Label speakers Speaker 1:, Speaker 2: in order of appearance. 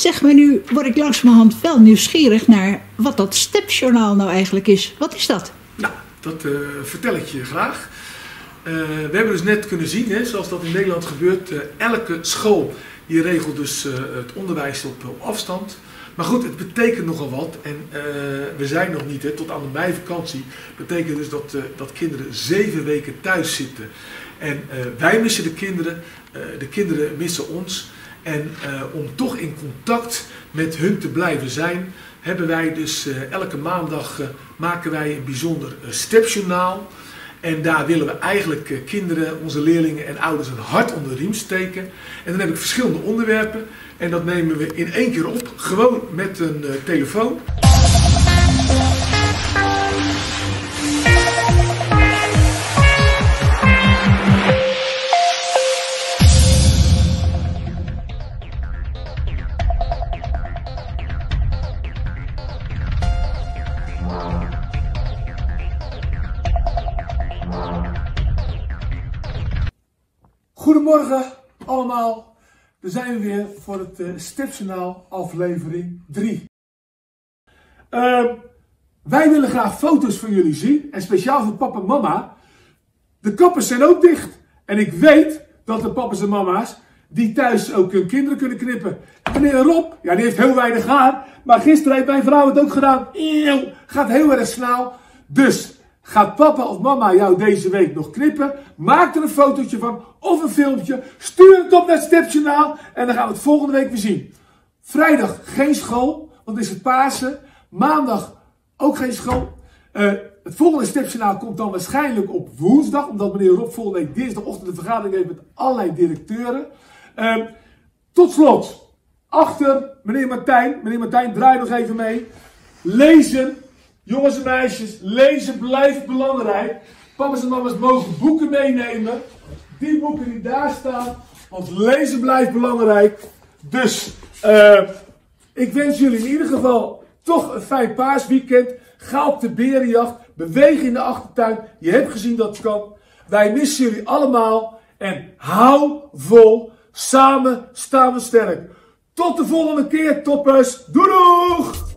Speaker 1: Zeg maar, nu word ik langzamerhand wel nieuwsgierig naar wat dat stepjournaal nou eigenlijk is. Wat is dat?
Speaker 2: Nou, dat uh, vertel ik je graag. Uh, we hebben dus net kunnen zien, hè, zoals dat in Nederland gebeurt, uh, elke school die regelt dus het onderwijs op, op, afstand. Maar goed, het betekent nogal wat en we zijn nog niet, hè, tot aan de meivakantie. betekent dus dat, dat kinderen zeven weken thuis zitten. En wij missen de kinderen, de kinderen missen ons. En uh, om toch in contact met hun te blijven zijn, hebben wij dus uh, elke maandag uh, maken wij een bijzonder stepjournaal. En daar willen we eigenlijk kinderen, onze leerlingen en ouders een hart onder de riem steken. En dan heb ik verschillende onderwerpen. En dat nemen we in één keer op, gewoon met een telefoon. Goedemorgen allemaal. We zijn weer voor het uh, aflevering 3. Uh, wij willen graag foto's van jullie zien. En speciaal voor papa en mama. De kappers zijn ook dicht. En ik weet dat de papa's en mama's die thuis ook hun kinderen kunnen knippen. Meneer Rob, ja die heeft heel weinig haar. Maar gisteren heeft mijn vrouw het ook gedaan. Eeuw, gaat heel erg snel. Dus Gaat papa of mama jou deze week nog knippen? Maak er een fotootje van of een filmpje. Stuur het op naar het Stepjournaal en dan gaan we het volgende week weer zien. Vrijdag geen school, want is het Pasen. Maandag ook geen school. Uh, het volgende Stepjournaal komt dan waarschijnlijk op woensdag, omdat meneer Rob volgende week dinsdagochtend een vergadering heeft met allerlei directeuren. Uh, tot slot, achter meneer Martijn, meneer Martijn draai nog even mee. Lezen Jongens en meisjes, lezen blijft belangrijk. Papa's en mama's mogen boeken meenemen. Die boeken die daar staan. Want lezen blijft belangrijk. Dus uh, ik wens jullie in ieder geval toch een fijn paasweekend. Ga op de berenjacht. Beweeg in de achtertuin. Je hebt gezien dat het kan. Wij missen jullie allemaal. En hou vol. Samen staan we sterk. Tot de volgende keer, toppers. Doei doeg!